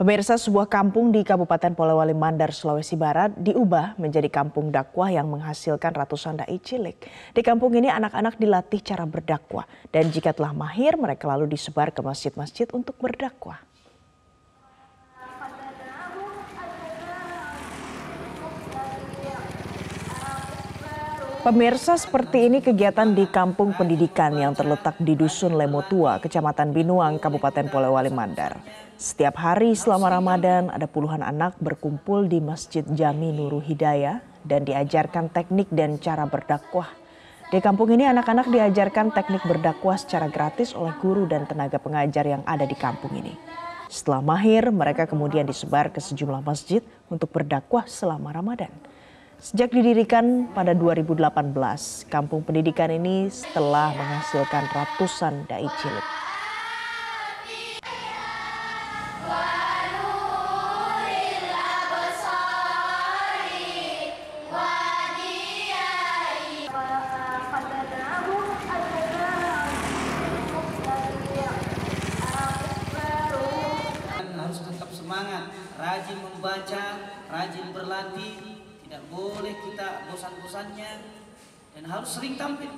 Pemirsa sebuah kampung di Kabupaten Polewali Mandar, Sulawesi Barat diubah menjadi kampung dakwah yang menghasilkan ratusan dai cilik. Di kampung ini anak-anak dilatih cara berdakwah dan jika telah mahir mereka lalu disebar ke masjid-masjid untuk berdakwah. Pemirsa seperti ini kegiatan di kampung pendidikan yang terletak di Dusun Lemotua, Kecamatan Binuang, Kabupaten Polewali Mandar. Setiap hari selama Ramadan ada puluhan anak berkumpul di Masjid Jami Nurul Hidayah dan diajarkan teknik dan cara berdakwah. Di kampung ini anak-anak diajarkan teknik berdakwah secara gratis oleh guru dan tenaga pengajar yang ada di kampung ini. Setelah mahir, mereka kemudian disebar ke sejumlah masjid untuk berdakwah selama Ramadan. Sejak didirikan pada 2018, kampung pendidikan ini setelah menghasilkan ratusan dai cilik. harus tetap semangat, rajin membaca, rajin berlatih, tidak boleh kita bosan-bosannya dan harus sering tampil